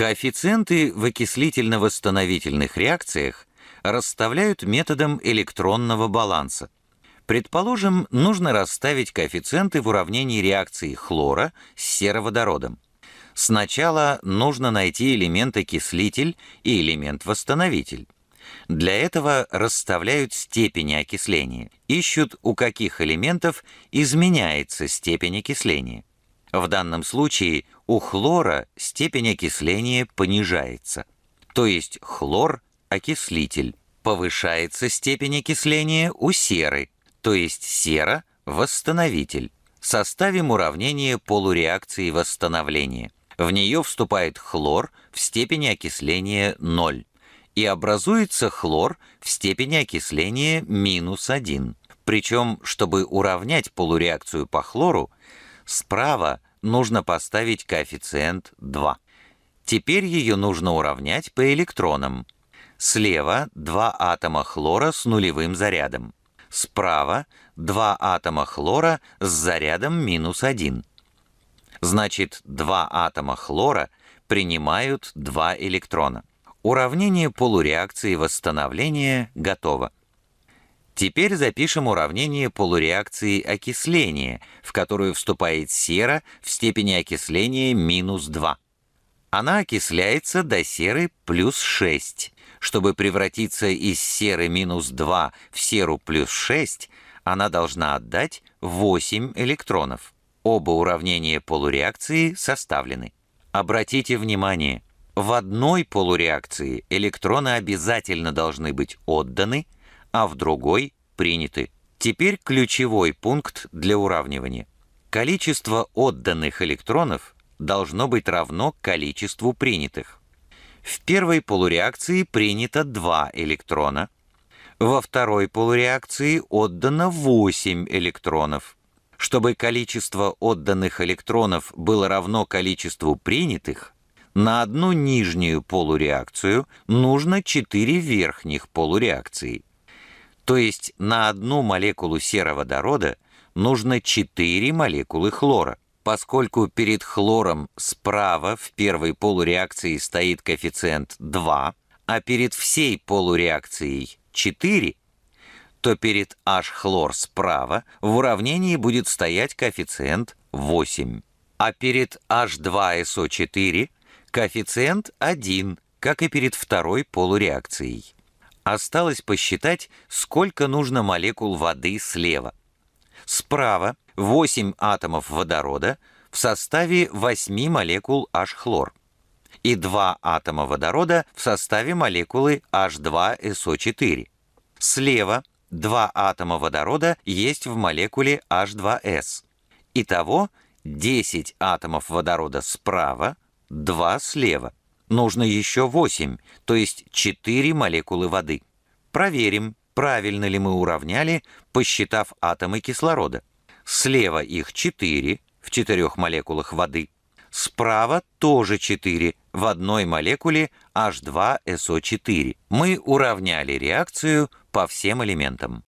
Коэффициенты в окислительно-восстановительных реакциях расставляют методом электронного баланса. Предположим, нужно расставить коэффициенты в уравнении реакции хлора с сероводородом. Сначала нужно найти элемент окислитель и элемент восстановитель. Для этого расставляют степени окисления, ищут, у каких элементов изменяется степень окисления. В данном случае у хлора степень окисления понижается, то есть хлор – окислитель. Повышается степень окисления у серы, то есть сера – восстановитель. Составим уравнение полуреакции восстановления. В нее вступает хлор в степени окисления 0 и образуется хлор в степени окисления минус 1. Причем, чтобы уравнять полуреакцию по хлору, справа нужно поставить коэффициент 2. Теперь ее нужно уравнять по электронам. Слева два атома хлора с нулевым зарядом. Справа два атома хлора с зарядом минус 1. Значит, два атома хлора принимают два электрона. Уравнение полуреакции восстановления готово. Теперь запишем уравнение полуреакции окисления, в которую вступает сера в степени окисления минус 2. Она окисляется до серы плюс 6. Чтобы превратиться из серы минус 2 в серу плюс 6, она должна отдать 8 электронов. Оба уравнения полуреакции составлены. Обратите внимание, в одной полуреакции электроны обязательно должны быть отданы, а в другой приняты. Теперь ключевой пункт для уравнивания. Количество отданных электронов должно быть равно количеству принятых. В первой полуреакции принято 2 электрона, во второй полуреакции отдано 8 электронов. Чтобы количество отданных электронов было равно количеству принятых, на одну нижнюю полуреакцию нужно 4 верхних полуреакции. То есть на одну молекулу сероводорода нужно 4 молекулы хлора. Поскольку перед хлором справа в первой полуреакции стоит коэффициент 2, а перед всей полуреакцией 4, то перед H-хлор справа в уравнении будет стоять коэффициент 8. А перед H2SO4 коэффициент 1, как и перед второй полуреакцией. Осталось посчитать, сколько нужно молекул воды слева. Справа 8 атомов водорода в составе 8 молекул H-хлор и 2 атома водорода в составе молекулы H2SO4. Слева 2 атома водорода есть в молекуле H2S. Итого 10 атомов водорода справа, 2 слева. Нужно еще 8, то есть 4 молекулы воды. Проверим, правильно ли мы уравняли, посчитав атомы кислорода. Слева их 4 в 4 молекулах воды. Справа тоже 4 в одной молекуле H2SO4. Мы уравняли реакцию по всем элементам.